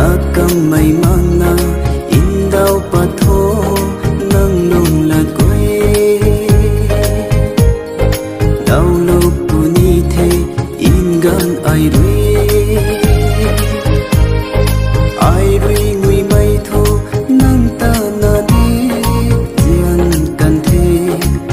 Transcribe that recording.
akamay mga đau patho ng nunglatkoy Daulo in gan ai rui ai rui ngui may tho nâng ta na đi di Diyan thế.